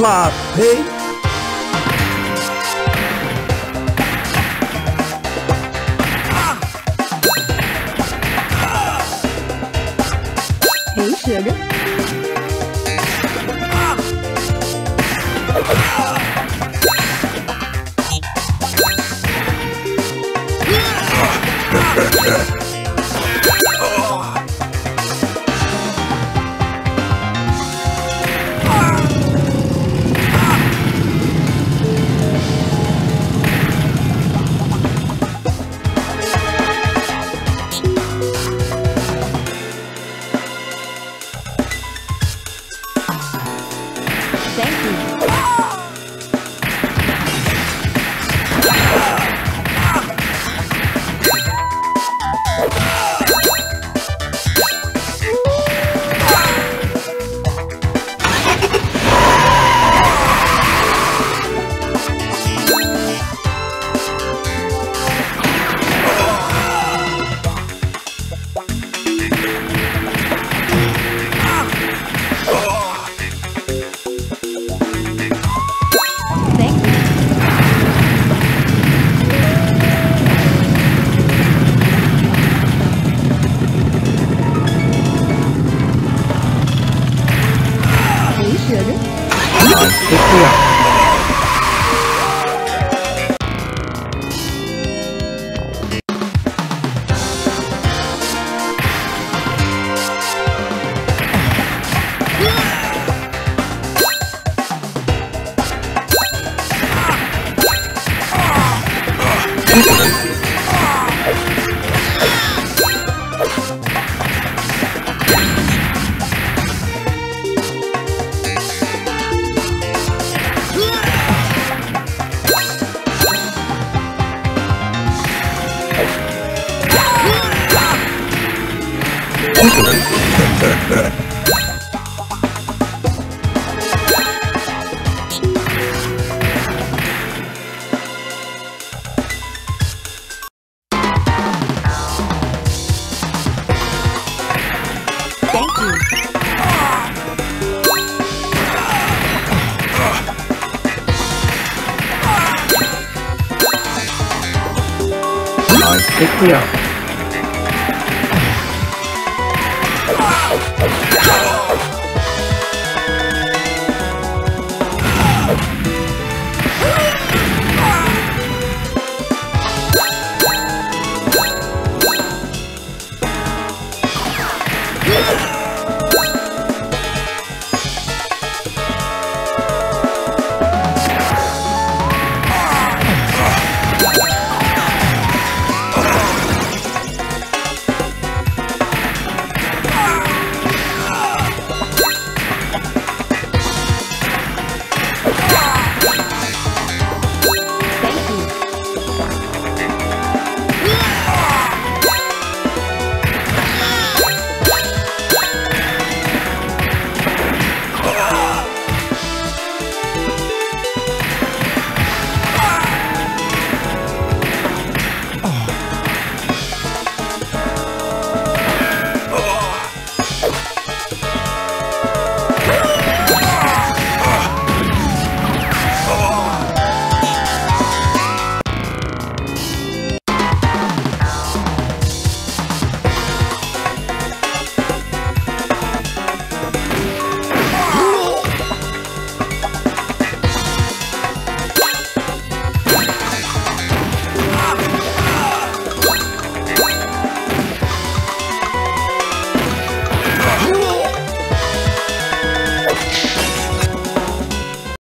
live. Hey. Hey, sugar. 맛있겠고요. 맛있겠고요. Ah!